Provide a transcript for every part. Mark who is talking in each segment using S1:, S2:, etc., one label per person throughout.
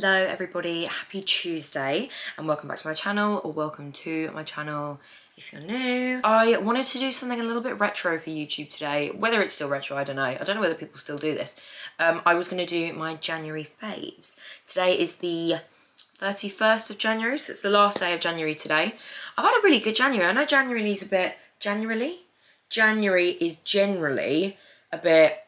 S1: Hello everybody, happy Tuesday and welcome back to my channel or welcome to my channel if you're new. I wanted to do something a little bit retro for YouTube today. Whether it's still retro, I don't know. I don't know whether people still do this. Um, I was going to do my January faves. Today is the 31st of January, so it's the last day of January today. I've had a really good January. I know January is a bit... January? January is generally a bit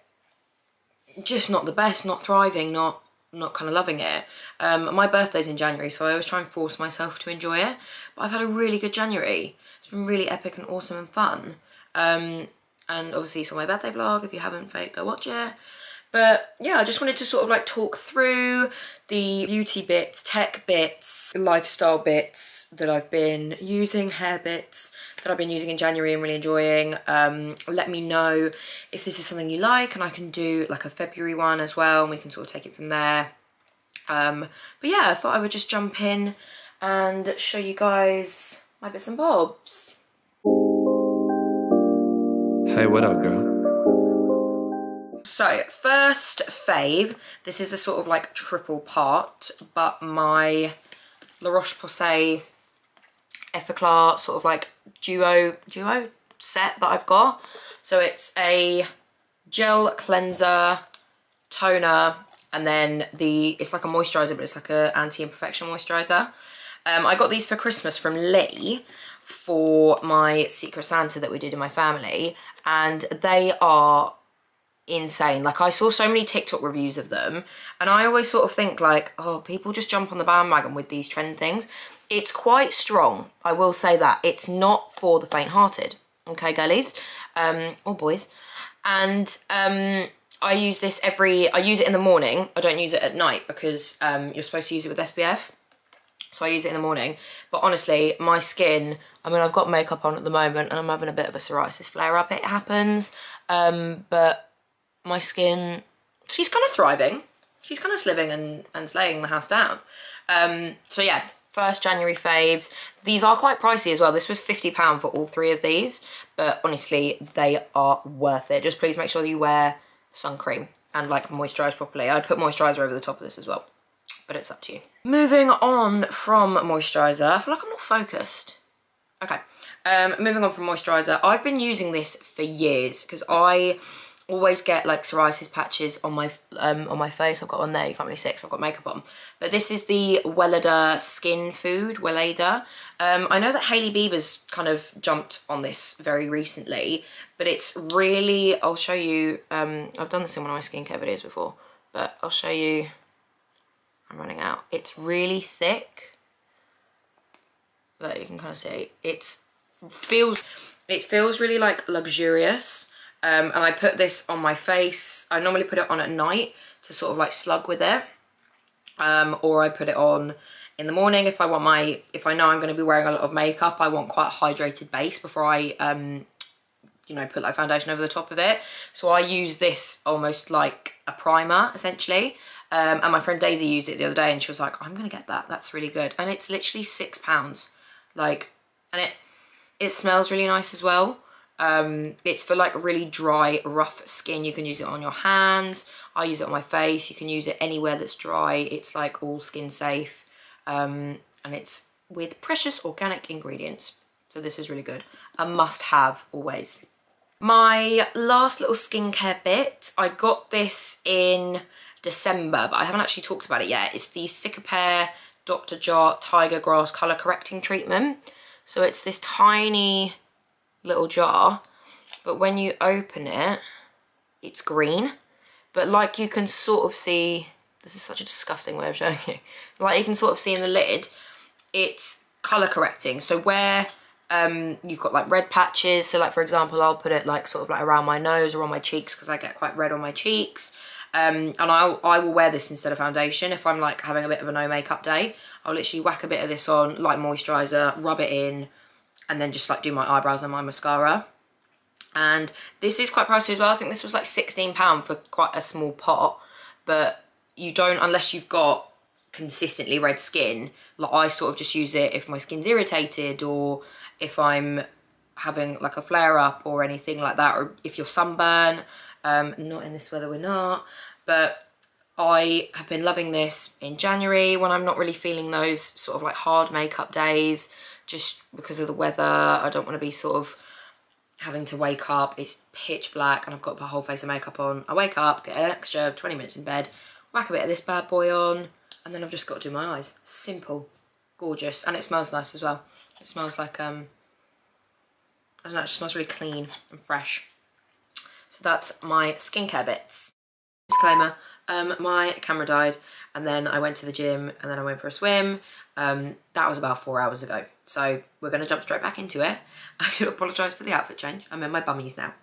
S1: just not the best, not thriving, not not kind of loving it. Um, my birthday's in January, so I always try and force myself to enjoy it. But I've had a really good January. It's been really epic and awesome and fun. Um, and obviously saw my birthday vlog. If you haven't, go watch it. But yeah, I just wanted to sort of like talk through the beauty bits, tech bits, lifestyle bits that I've been using, hair bits that I've been using in January and really enjoying. Um, let me know if this is something you like and I can do like a February one as well and we can sort of take it from there. Um, but yeah, I thought I would just jump in and show you guys my bits and bobs.
S2: Hey, what up, girl?
S1: So, first fave, this is a sort of like triple part, but my La Roche-Posay Effaclar sort of like duo, duo set that I've got. So it's a gel cleanser, toner, and then the, it's like a moisturiser, but it's like a anti-imperfection moisturiser. Um, I got these for Christmas from Lee for my Secret Santa that we did in my family, and they are insane. Like I saw so many TikTok reviews of them and I always sort of think like, oh, people just jump on the bandwagon with these trend things. It's quite strong, I will say that. It's not for the faint-hearted, okay, girlies, um, or boys. And um, I use this every, I use it in the morning. I don't use it at night because um, you're supposed to use it with SPF. So I use it in the morning. But honestly, my skin, I mean, I've got makeup on at the moment and I'm having a bit of a psoriasis flare up. It happens. Um, but my skin, she's kind of thriving. She's kind of living and, and slaying the house down. Um, so yeah, first January faves. These are quite pricey as well. This was £50 for all three of these, but honestly, they are worth it. Just please make sure you wear sun cream and like moisturise properly. I'd put moisturiser over the top of this as well, but it's up to you. Moving on from moisturiser, I feel like I'm not focused. Okay, um, moving on from moisturiser, I've been using this for years because I always get like psoriasis patches on my um, on my face. I've got one there, you can't really see it I've got makeup on. But this is the Weleda Skin Food, Weleda. Um, I know that Hailey Bieber's kind of jumped on this very recently, but it's really, I'll show you, um, I've done this in one of my skincare videos before, but I'll show you, I'm running out. It's really thick. Like you can kind of see, it's feels, it feels really like luxurious um, and I put this on my face. I normally put it on at night to sort of like slug with it. Um, or I put it on in the morning if I want my, if I know I'm going to be wearing a lot of makeup, I want quite a hydrated base before I, um, you know, put like foundation over the top of it. So I use this almost like a primer essentially. Um, and my friend Daisy used it the other day and she was like, I'm going to get that. That's really good. And it's literally six pounds. Like, and it, it smells really nice as well. Um, it's for like really dry, rough skin. You can use it on your hands. I use it on my face. You can use it anywhere that's dry. It's like all skin safe. Um, and it's with precious organic ingredients. So this is really good. A must have always. My last little skincare bit, I got this in December, but I haven't actually talked about it yet. It's the Cicapair Dr. Jart Tiger Grass Colour Correcting Treatment. So it's this tiny little jar, but when you open it, it's green. But like you can sort of see, this is such a disgusting way of showing you, like you can sort of see in the lid, it's colour correcting. So where um, you've got like red patches, so like for example, I'll put it like sort of like around my nose or on my cheeks because I get quite red on my cheeks. Um, and I'll, I will wear this instead of foundation if I'm like having a bit of a no makeup day. I'll literally whack a bit of this on, like moisturiser, rub it in, and then just like do my eyebrows and my mascara. And this is quite pricey as well. I think this was like £16 for quite a small pot. But you don't, unless you've got consistently red skin, like I sort of just use it if my skin's irritated or if I'm having like a flare up or anything like that or if you're sunburn. Um, not in this weather, we're not. But I have been loving this in January when I'm not really feeling those sort of like hard makeup days just because of the weather. I don't want to be sort of having to wake up. It's pitch black and I've got my whole face of makeup on. I wake up, get an extra 20 minutes in bed, whack a bit of this bad boy on, and then I've just got to do my eyes. Simple, gorgeous, and it smells nice as well. It smells like, um, I don't know, it just smells really clean and fresh. So that's my skincare bits. Disclaimer, um, my camera died and then I went to the gym and then I went for a swim. Um, that was about four hours ago. So we're going to jump straight back into it. I do apologise for the outfit change. I'm in my bummies now.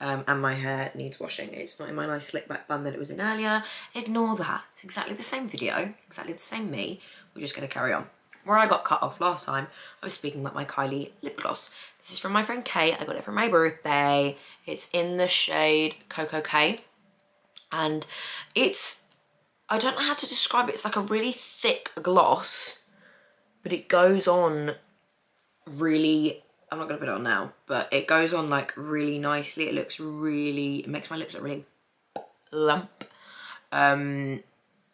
S1: Um, and my hair needs washing. It's not in my nice slick back bun that it was in earlier. Ignore that. It's exactly the same video, exactly the same me. We're just going to carry on. Where I got cut off last time, I was speaking about my Kylie lip gloss. This is from my friend Kate. I got it for my birthday. It's in the shade Koko K and it's I don't know how to describe it. It's like a really thick gloss, but it goes on really. I'm not gonna put it on now, but it goes on like really nicely. It looks really. It makes my lips look really lump. Um,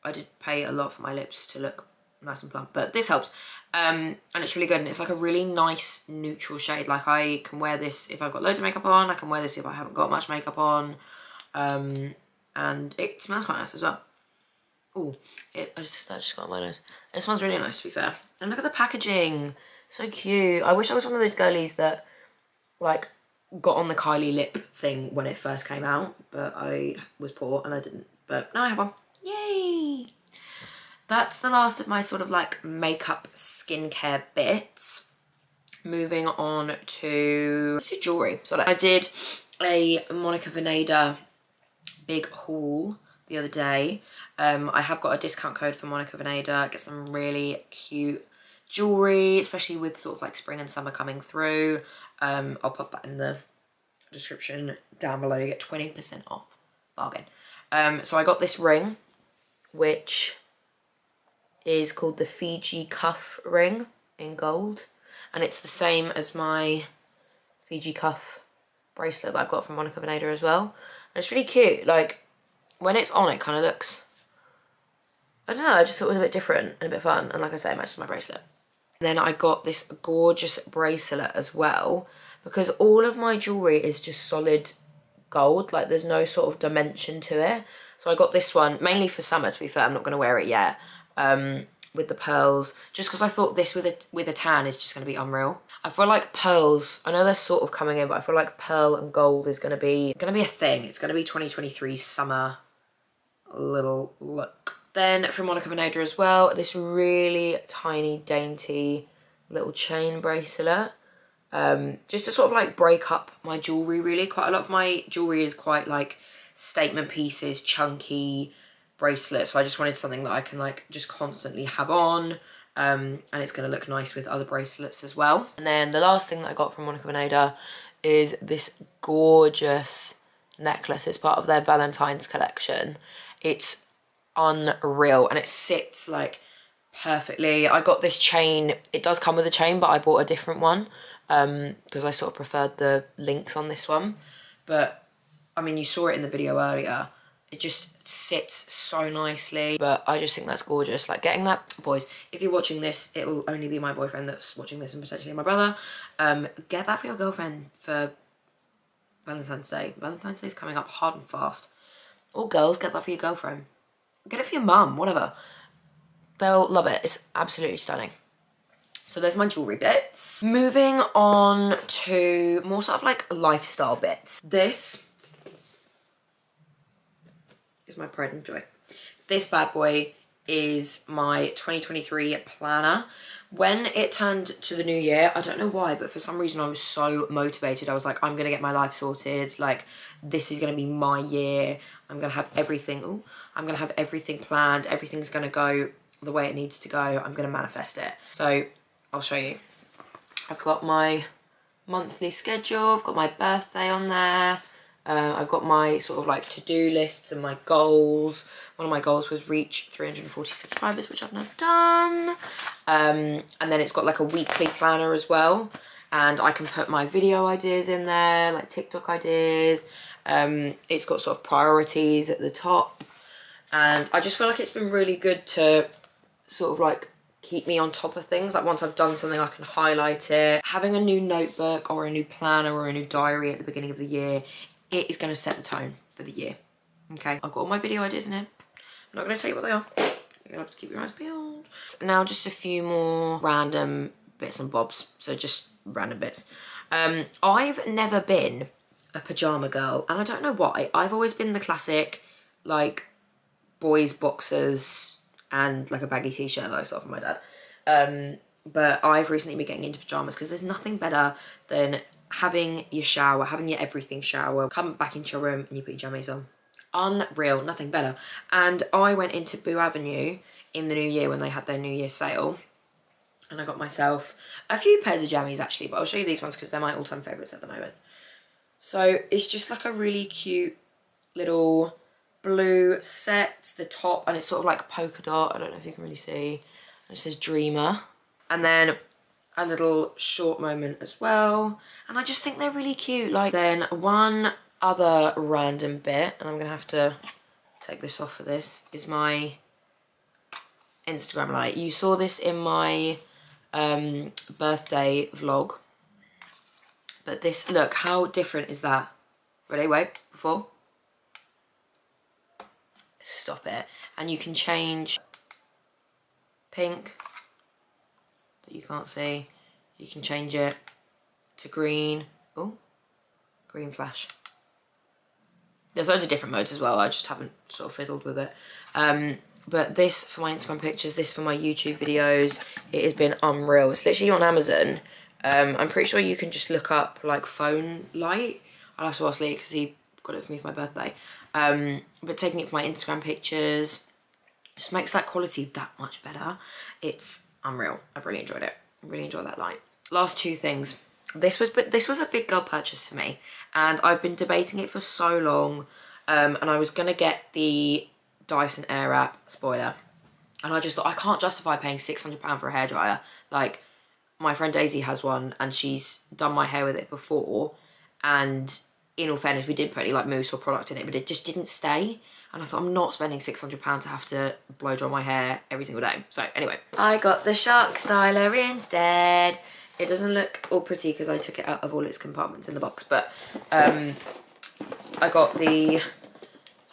S1: I did pay a lot for my lips to look nice and plump, but this helps. Um, and it's really good, and it's like a really nice neutral shade. Like I can wear this if I've got loads of makeup on. I can wear this if I haven't got much makeup on. Um, and it smells quite nice as well. Oh, I just that just got my nose. It smells really nice to be fair. And look at the packaging, so cute. I wish I was one of those girlies that like got on the Kylie lip thing when it first came out, but I was poor and I didn't. But now I have one. Yay! That's the last of my sort of like makeup skincare bits. Moving on to, jewellery. So like, I did a Monica Vinader big haul the other day. Um, I have got a discount code for Monica Vinader. Get some really cute jewellery, especially with sort of like spring and summer coming through. Um, I'll put that in the description down below. You get 20% off. Bargain. Um, so I got this ring, which is called the Fiji Cuff ring in gold. And it's the same as my Fiji Cuff bracelet that I've got from Monica Vinader as well. And it's really cute. Like, when it's on, it kind of looks... I don't know, I just thought it was a bit different and a bit fun. And like I say, it matches my bracelet. Then I got this gorgeous bracelet as well. Because all of my jewellery is just solid gold. Like, there's no sort of dimension to it. So I got this one, mainly for summer, to be fair. I'm not going to wear it yet. Um, with the pearls. Just because I thought this with a, with a tan is just going to be unreal. I feel like pearls, I know they're sort of coming in, but I feel like pearl and gold is going to be going to be a thing. It's going to be 2023 summer little look. Then from Monica Vinader as well, this really tiny, dainty little chain bracelet. Um, just to sort of like break up my jewellery really. Quite a lot of my jewellery is quite like statement pieces, chunky bracelets. So I just wanted something that I can like just constantly have on um, and it's going to look nice with other bracelets as well. And then the last thing that I got from Monica Vinader is this gorgeous necklace. It's part of their Valentine's collection. It's unreal and it sits like perfectly. I got this chain, it does come with a chain, but I bought a different one because um, I sort of preferred the links on this one. But I mean, you saw it in the video earlier. It just sits so nicely. But i just think that's gorgeous. Like getting that boys if you're watching this it will only be my boyfriend that's watching this and potentially my brother. Um get that for your girlfriend for valentine's day. Valentine's day is coming up hard and fast. Or girls get that for your girlfriend get it for your mum whatever. They'll love it. It's absolutely stunning. So there's my jewelry bits. Moving on to more sort of like lifestyle bits. This is my pride and joy. This bad boy is my 2023 planner. When it turned to the new year, I don't know why, but for some reason I was so motivated. I was like, I'm going to get my life sorted. Like, this is going to be my year. I'm going to have everything. Ooh, I'm going to have everything planned. Everything's going to go the way it needs to go. I'm going to manifest it. So I'll show you. I've got my monthly schedule. I've got my birthday on there. Uh, I've got my sort of like to-do lists and my goals. One of my goals was reach 340 subscribers, which I've now done. Um, and then it's got like a weekly planner as well. And I can put my video ideas in there, like TikTok ideas. Um, it's got sort of priorities at the top. And I just feel like it's been really good to sort of like keep me on top of things. Like once I've done something, I can highlight it. Having a new notebook or a new planner or a new diary at the beginning of the year, it is going to set the tone for the year. Okay, I've got all my video ideas in here. I'm not going to tell you what they are. You'll have to keep your eyes peeled. Now just a few more random bits and bobs. So just random bits. Um, I've never been a pyjama girl and I don't know why. I've always been the classic like boys boxers and like a baggy t-shirt that I saw from my dad. Um, but I've recently been getting into pajamas because there's nothing better than having your shower, having your everything shower, come back into your room and you put your jammies on. Unreal, nothing better. And I went into Boux Avenue in the new year when they had their new year sale and I got myself a few pairs of jammies actually, but I'll show you these ones because they're my all-time favourites at the moment. So it's just like a really cute little blue set, the top, and it's sort of like polka dot. I don't know if you can really see. And it says Dreamer. And then a little short moment as well. And I just think they're really cute. Like then one other random bit, and I'm to have to take this off for this, is my Instagram light. You saw this in my um, birthday vlog. But this, look, how different is that? Ready, wait, before. Stop it. And you can change pink that you can't see. You can change it to green. Oh, green flash. There's loads of different modes as well. I just haven't sort of fiddled with it. Um, but this for my Instagram pictures, this for my YouTube videos, it has been unreal. It's literally on Amazon. Um, I'm pretty sure you can just look up like phone light. I'll have to ask Lee because he got it for me for my birthday. Um, but taking it for my Instagram pictures just makes that quality that much better. It's unreal. I've really enjoyed it. really enjoyed that light. Last two things. This was but this was a big girl purchase for me, and I've been debating it for so long. Um, and I was gonna get the Dyson Airwrap spoiler. And I just thought, I can't justify paying £600 for a hairdryer. Like, my friend Daisy has one and she's done my hair with it before. And in all fairness, we did put any like mousse or product in it, but it just didn't stay. And I thought, I'm not spending £600 to have to blow dry my hair every single day. So anyway, I got the Shark Styler instead. It doesn't look all pretty because I took it out of all its compartments in the box, but um, I got the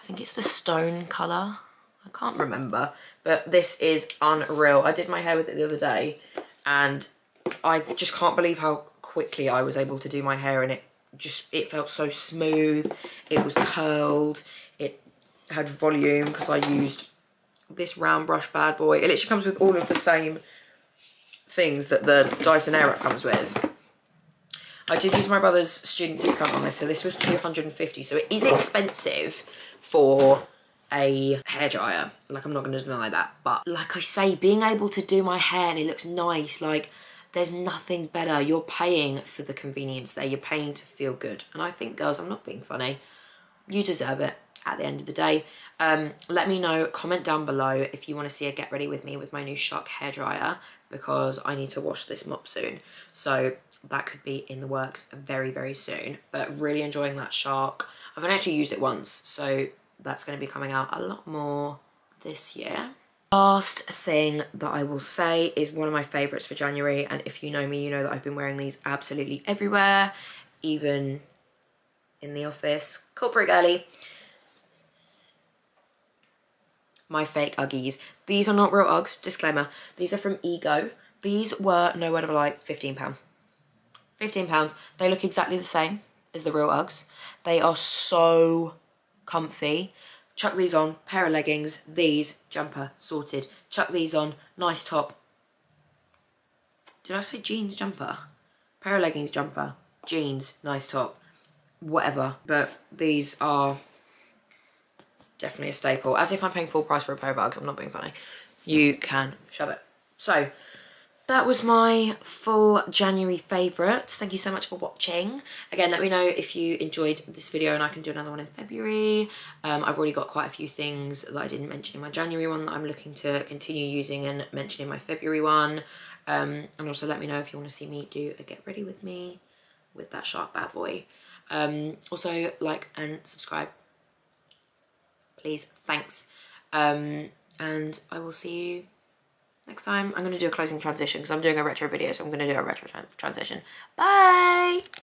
S1: I think it's the stone colour. I can't remember. But this is unreal. I did my hair with it the other day and I just can't believe how quickly I was able to do my hair and it just, it felt so smooth. It was curled. Had volume because I used this round brush bad boy. It literally comes with all of the same things that the Dyson Airwrap comes with. I did use my brother's student discount on this, so this was 250 so it is expensive, for a hairdryer. Like, I'm not going to deny that. But like I say, being able to do my hair and it looks nice, like, there's nothing better. You're paying for the convenience there. You're paying to feel good. And I think, girls, I'm not being funny. You deserve it at the end of the day. Um, let me know, comment down below if you want to see a get ready with me with my new Shark hairdryer because I need to wash this mop soon. So that could be in the works very, very soon. But really enjoying that Shark. I've only actually used it once, so that's going to be coming out a lot more this year. Last thing that I will say is one of my favourites for January, and if you know me, you know that I've been wearing these absolutely everywhere, even in the office. Corporate girly. My fake Uggies. These are not real Uggs, disclaimer. These are from Ego. These were no word of a lie, £15. £15. They look exactly the same as the real Uggs. They are so comfy. Chuck these on, pair of leggings, these, jumper, sorted. Chuck these on, nice top. Did I say jeans jumper? Pair of leggings, jumper, jeans, nice top, whatever. But these are definitely a staple. As if I'm paying full price for a pair of Uggs, I'm not being funny. You can shove it. So, that was my full January favourites. Thank you so much for watching. Again, let me know if you enjoyed this video and I can do another one in February. Um, I've already got quite a few things that I didn't mention in my January one that I'm looking to continue using and mention in my February one. Um, and also let me know if you want to see me do a get ready with me with that shark bad boy. Um, also like and subscribe. Please, thanks. Um, and I will see you next time. I'm going to do a closing transition because I'm doing a retro video, so I'm going to do a retro tran- transition. Bye!